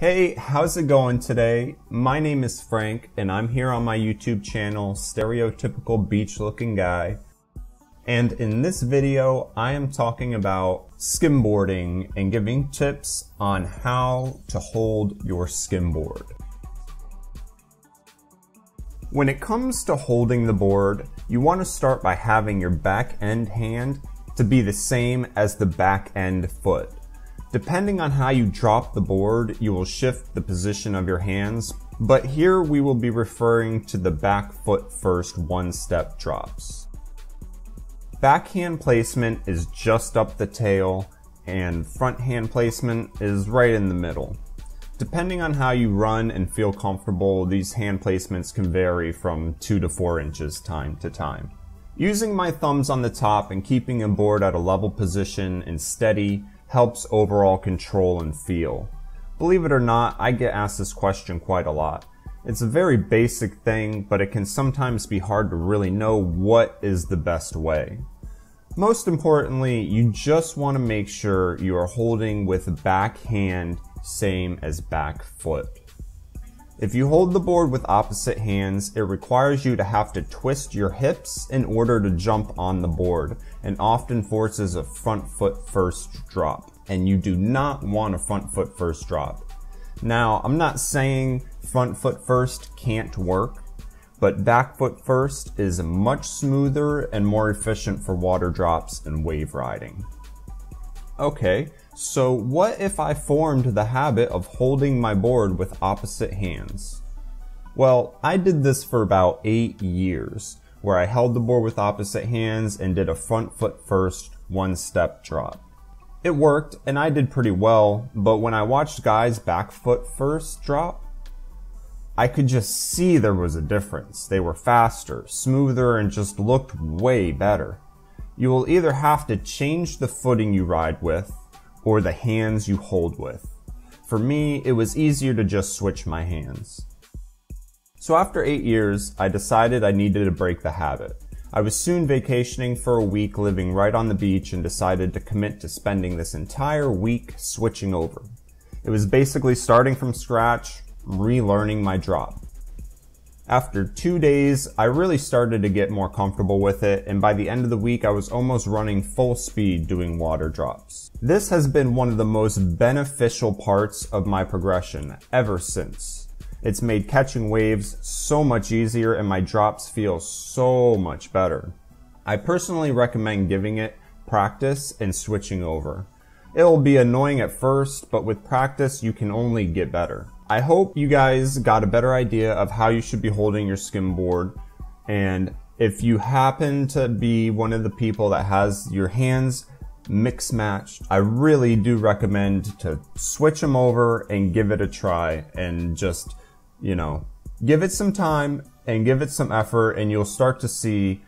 Hey, how's it going today? My name is Frank and I'm here on my YouTube channel, Stereotypical Beach Looking Guy. And in this video, I am talking about skimboarding and giving tips on how to hold your skimboard. When it comes to holding the board, you want to start by having your back end hand to be the same as the back end foot. Depending on how you drop the board, you will shift the position of your hands, but here we will be referring to the back foot first one step drops. Backhand placement is just up the tail and front hand placement is right in the middle. Depending on how you run and feel comfortable, these hand placements can vary from 2 to 4 inches time to time. Using my thumbs on the top and keeping a board at a level position and steady helps overall control and feel. Believe it or not, I get asked this question quite a lot. It's a very basic thing, but it can sometimes be hard to really know what is the best way. Most importantly, you just want to make sure you are holding with the back hand same as back foot. If you hold the board with opposite hands, it requires you to have to twist your hips in order to jump on the board and often forces a front foot first drop. And you do not want a front foot first drop. Now, I'm not saying front foot first can't work, but back foot first is much smoother and more efficient for water drops and wave riding. Okay, so what if I formed the habit of holding my board with opposite hands? Well, I did this for about 8 years, where I held the board with opposite hands and did a front foot first, one step drop. It worked and I did pretty well, but when I watched guys back foot first drop, I could just see there was a difference. They were faster, smoother, and just looked way better. You will either have to change the footing you ride with, or the hands you hold with. For me, it was easier to just switch my hands. So after eight years, I decided I needed to break the habit. I was soon vacationing for a week living right on the beach and decided to commit to spending this entire week switching over. It was basically starting from scratch, relearning my drop. After two days, I really started to get more comfortable with it, and by the end of the week, I was almost running full speed doing water drops. This has been one of the most beneficial parts of my progression ever since. It's made catching waves so much easier and my drops feel so much better. I personally recommend giving it practice and switching over. It'll be annoying at first, but with practice you can only get better. I hope you guys got a better idea of how you should be holding your skimboard. And if you happen to be one of the people that has your hands mix matched, I really do recommend to switch them over and give it a try and just, you know, give it some time and give it some effort and you'll start to see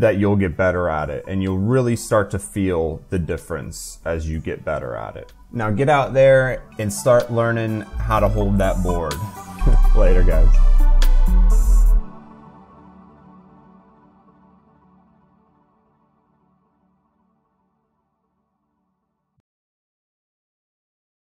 that you'll get better at it and you'll really start to feel the difference as you get better at it. Now get out there and start learning how to hold that board. Later guys.